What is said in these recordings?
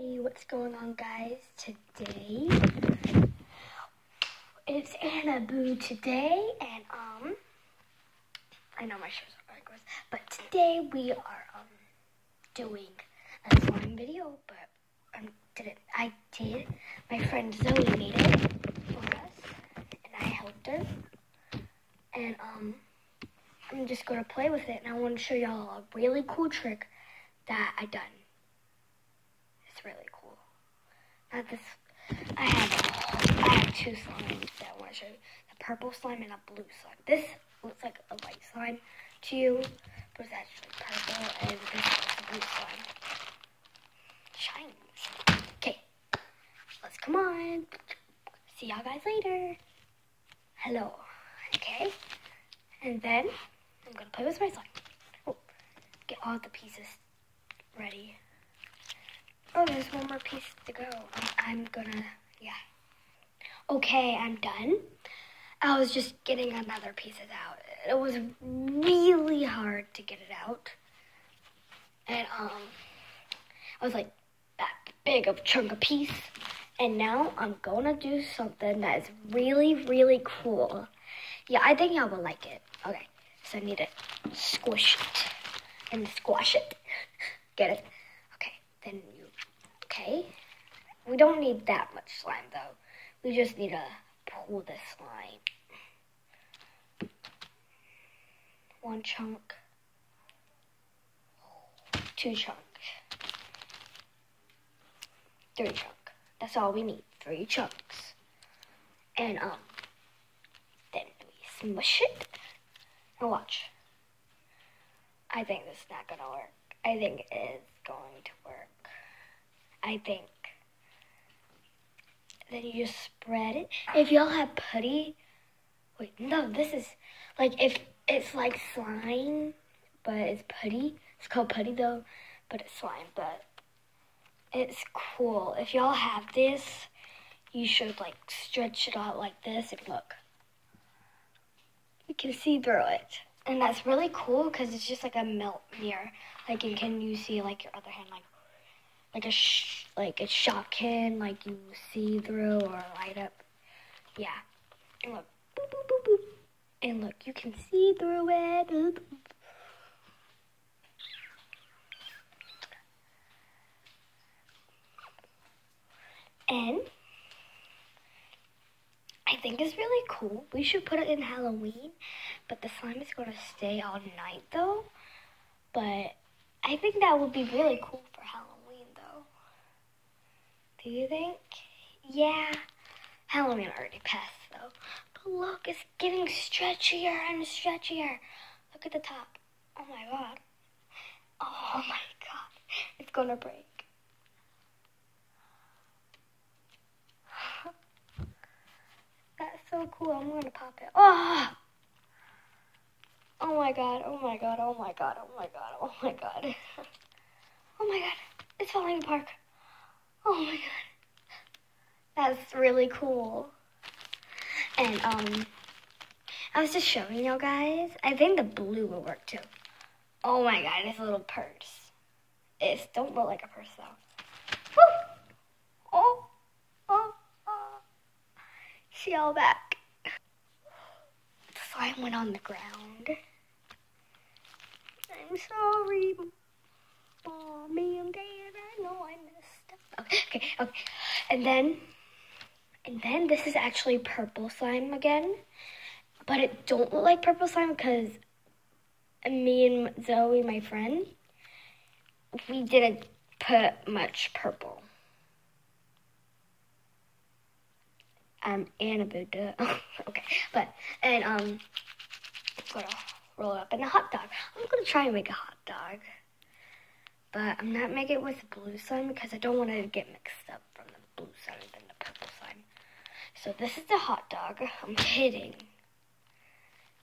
Hey, what's going on, guys? Today it's Anna Boo today, and um, I know my shows are backwards, but today we are um doing a slime video, but I um, didn't. I did. My friend Zoe made it for us, and I helped her, and um, I'm just gonna play with it, and I want to show y'all a really cool trick that I done. It's really cool. This. I have I have two slimes that I want to show you: the purple slime and a blue slime. This looks like a white slime to you, but it's actually purple, and this is a blue slime. Shines. Okay, let's come on. See y'all guys later. Hello. Okay, and then I'm gonna play with my slime. Oh, get all the pieces ready. Oh, there's one more piece to go. I'm gonna, yeah. Okay, I'm done. I was just getting another pieces out. It was really hard to get it out. And, um, I was like that big of chunk of piece. And now I'm gonna do something that is really, really cool. Yeah, I think y'all will like it. Okay, so I need to squish it and squash it. Get it? Okay. We don't need that much slime though. We just need to pull the slime. One chunk, two chunks, three chunk. That's all we need, three chunks. And um, then we smush it. And watch. I think this is not gonna work. I think it is going to work. I think. Then you just spread it. If y'all have putty, wait, no, this is like if it's like slime, but it's putty. It's called putty though, but it's slime. But it's cool. If y'all have this, you should like stretch it out like this and look. You can see through it. And that's really cool because it's just like a melt mirror. Like, and can you see like your other hand, like, like a sh- like a Shopkin, like you see through or light up. Yeah. And look, boop, boop, boop, boop. And look, you can see through it. And I think it's really cool. We should put it in Halloween, but the slime is going to stay all night though. But I think that would be really cool. Do you think? Yeah. Halloween already passed though. But look, it's getting stretchier and stretchier. Look at the top. Oh my god. Oh my god. It's gonna break. That's so cool. I'm gonna pop it. Oh! Oh my god, oh my god, oh my god, oh my god, oh my god. Oh my god, it's falling apart. Oh my god. That's really cool. And, um, I was just showing y'all guys. I think the blue will work too. Oh my god, it's a little purse. It don't look like a purse though. Woo! Oh, oh, oh. See all back. The slime went on the ground. I'm sorry, mommy and dad. I know I messed. Okay, okay. And then, and then this is actually purple slime again, but it don't look like purple slime because me and Zoe, my friend, we didn't put much purple. Um, and a Buddha. okay, but and um, I'm gonna roll it up in a hot dog. I'm gonna try and make a hot dog, but I'm not making it with blue slime because I don't want it to get mixed up from the blue slime and the purple slime. So this is the hot dog. I'm kidding.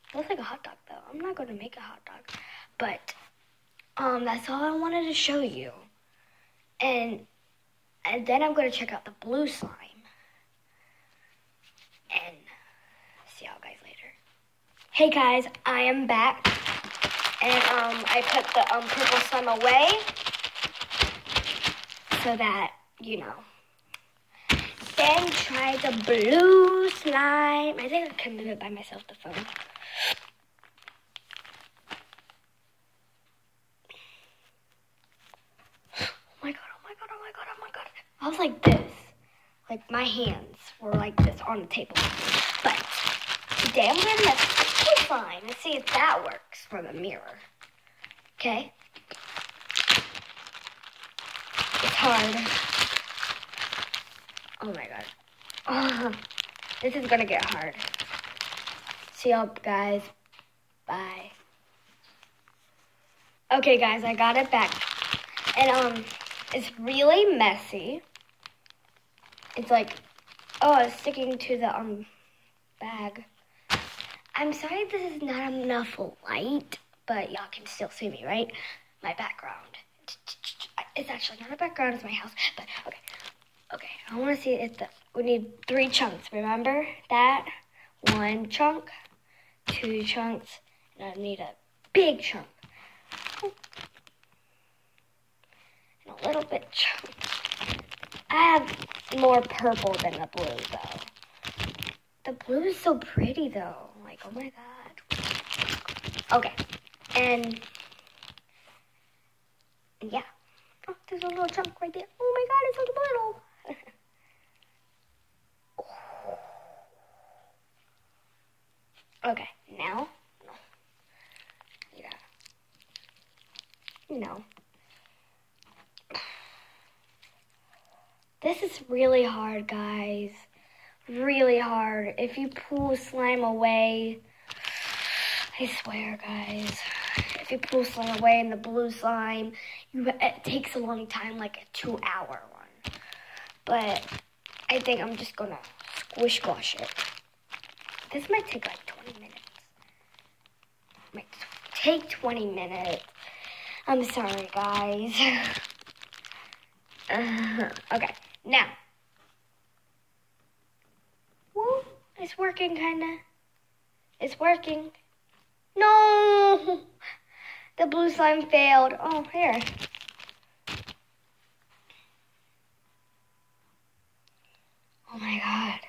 It looks like a hot dog though. I'm not gonna make a hot dog, but um, that's all I wanted to show you. And and then I'm gonna check out the blue slime and see y'all guys later. Hey guys, I am back, and um, I put the um purple slime away so that you know. Then try the blue slime. I think I can move it by myself, the phone. Oh my god, oh my god, oh my god, oh my god. I was like this. Like my hands were like this on the table. But today I'm gonna mess slime and see if that works for the mirror. Okay? It's hard. Oh my god. Oh, this is gonna get hard. See y'all guys. Bye. Okay guys, I got it back. And um it's really messy. It's like oh it's sticking to the um bag. I'm sorry this is not enough light, but y'all can still see me, right? My background. It's actually not a background, it's my house. But okay. Okay, I want to see if the, we need three chunks. Remember that? One chunk, two chunks, and I need a big chunk. And a little bit chunk. I have more purple than the blue, though. The blue is so pretty, though. Like, oh my god. Okay, and yeah. Oh, there's a little chunk right there. Oh my god, it's so little. okay, now, yeah, no. This is really hard, guys. Really hard. If you pull slime away, I swear, guys. If you pull slime away in the blue slime, you, it takes a long time, like a two hour one. But I think I'm just gonna squish squash it. This might take like 20 minutes. Might take 20 minutes. I'm sorry, guys. okay, now. Well, it's working, kinda. It's working. No! The blue slime failed. Oh, here. Oh my god.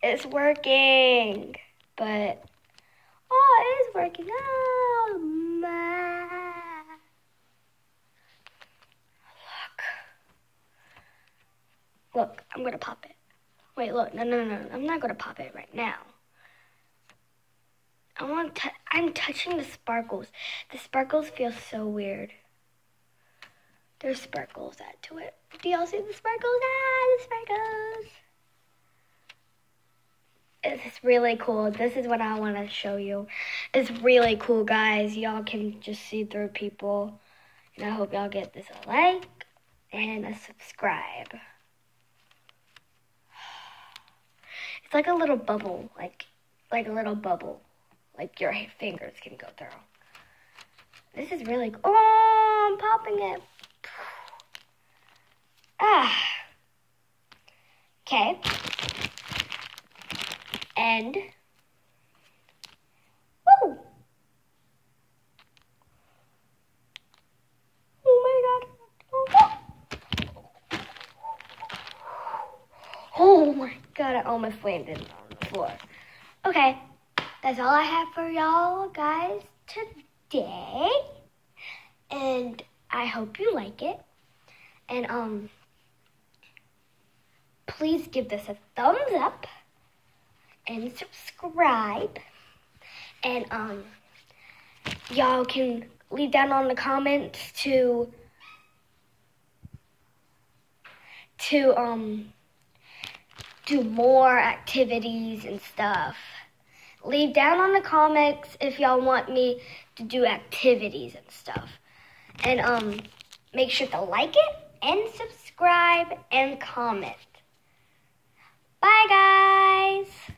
It's working. But, oh, it is working. Oh, my. Look. Look, I'm to pop it. Wait, look. No, no, no. I'm not to pop it right now. I want to, I'm touching the sparkles. The sparkles feel so weird. There's sparkles add to it. Do y'all see the sparkles? Ah, the sparkles. It's really cool. This is what I want to show you. It's really cool, guys. Y'all can just see through people. And I hope y'all get this a like and a subscribe. It's like a little bubble, like like a little bubble like your fingers can go through. This is really, oh, I'm popping it. Ah. Okay. And, woo. Oh my god. Oh almost landed on the floor. Okay that's all I have for y'all guys today. And I hope you like it. And um please give this a thumbs up and subscribe. And um y'all can leave down on the comments to to um do more activities and stuff leave down on the comments if y'all want me to do activities and stuff. And um, make sure to like it and subscribe and comment. Bye, guys.